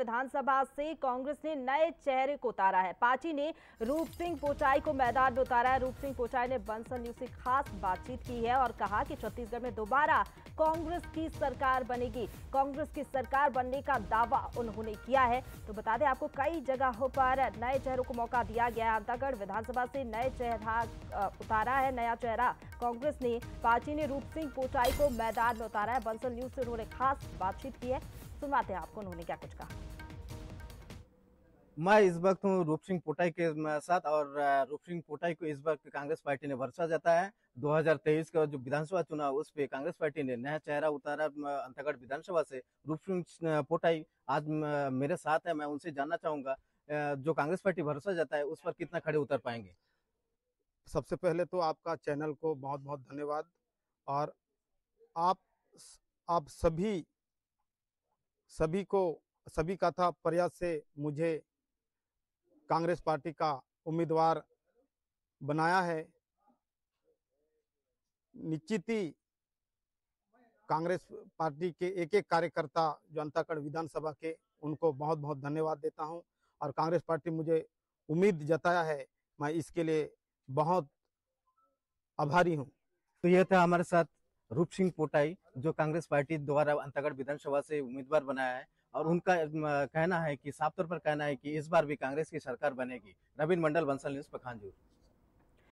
विधानसभा से कांग्रेस ने नए चेहरे को उतारा है। पार्टी ने रूप सिंह पोचाई को मैदान में उतारा है। रूप सिंह पोचाई ने बंसल न्यूज़ से खास बातचीत की है और कहा कि छत्तीसगढ़ में दोबारा कांग्रेस की सरकार बनेगी। कांग्रेस की सरकार बनने का दावा उन्होंने किया है। तो बता दें, आपको कई जगहों पर नए चेहरों को मौका दिया गया है। अंतागढ़ विधानसभा से नए चेहरा उतारा है। नया चेहरा कांग्रेस ने। पार्टी ने रूप सिंह पोचाई को मैदान में उतारा है। बंसल न्यूज़ से उन्होंने खास बातचीत की है। सुनवाते हैं आपको उन्होंने क्या कुछ कहा? मैं इस वक्त हूँ रूप सिंह पोटाई के साथ और रूप सिंह पोटाई को इस वक्त कांग्रेस पार्टी ने भरोसा जाता है। 2023 का जो विधानसभा चुनाव उस पे कांग्रेस पार्टी ने नया चेहरा उतारा अंतगढ़ विधानसभा से। रूप सिंह पोटाई आज मेरे साथ है मैं उनसे जानना चाहूँगा जो कांग्रेस पार्टी भरोसा जाता है उस पर कितना खड़े उतर पाएँगे? सबसे पहले तो आपका चैनल को बहुत बहुत धन्यवाद और आप आप सभी सभी को, सभी का था प्रयास से मुझे कांग्रेस पार्टी का उम्मीदवार बनाया है। निश्चित ही कांग्रेस पार्टी के एक एक कार्यकर्ता जो अंताकड़ विधानसभा के, उनको बहुत बहुत धन्यवाद देता हूँ और कांग्रेस पार्टी मुझे उम्मीद जताया है, मैं इसके लिए बहुत आभारी हूँ। तो यह था हमारे साथ रूप सिंह पोटाई, जो कांग्रेस पार्टी द्वारा अंतगढ़ विधानसभा से उम्मीदवार बनाया है, और उनका कहना है कि, साफ़ तौर पर कहना है कि इस बार भी कांग्रेस की सरकार बनेगी। रविंद्र मंडल, बंसल न्यूज़ पखानजूर